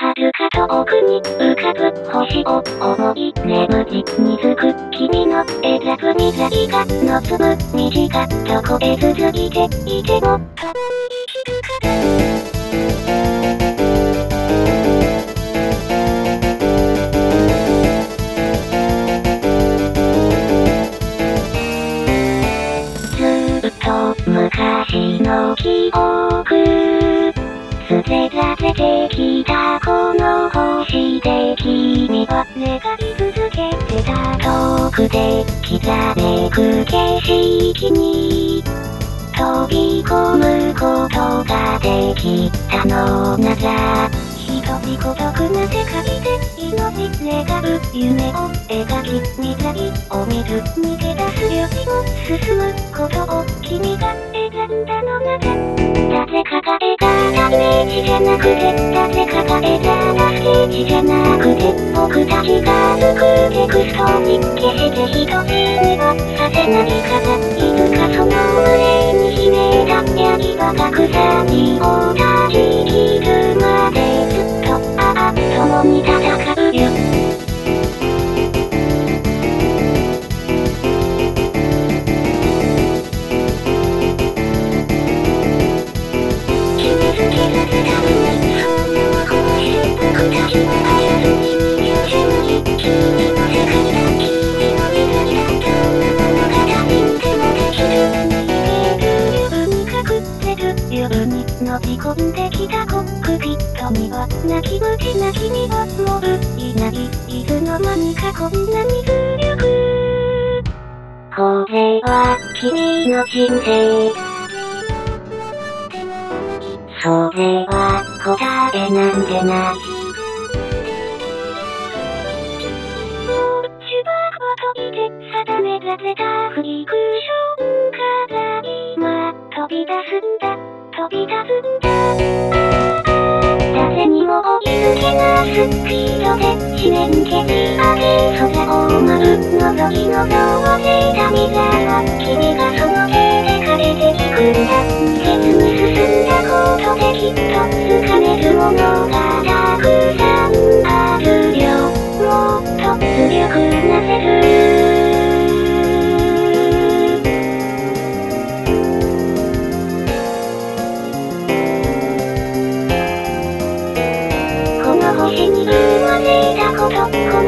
遥か遠くに浮かぶ星を思い眠りにつく君の選ぶ未来がのつむ虹がどこへ続いていても。共に生きるからずっと昔の記憶。捨てられてきた。この星で君は願い続けてた。遠くで刻めく景色に飛び込むことができた。のなら一人孤独な世界で命願う夢を描き未来を見る逃げ出すよりも進むことを君が選んだのなら誰かが選んだイメージじゃなくて誰かが選んだステージじゃなくて僕たちが歩くテクストに決して一つにはさせないからいつかその群れに秘めた槍はたくさんに同じ共に戦うよ。決めつけられたのにそんなこのして僕たちはコックピットには泣き虫な君はもういないいつの間にかこんなに重力。これは君の人生。それは答えなんでない。もう、シュバーは飛びで定められた。フリクションから今、飛び出すんだ、飛び出すんだ。誰にも追い抜けなスピードで地面蹴り上げ空を舞う覗きのどれた未来は君がその手で変えていくんだ逃げずに進んだことできっと掴めるものがたくさんあるよもっと強くなせる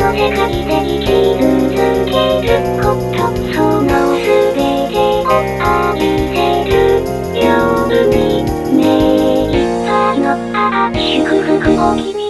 そ世界で生き続けることその全てを愛せるように目いっぱいのああ祝を君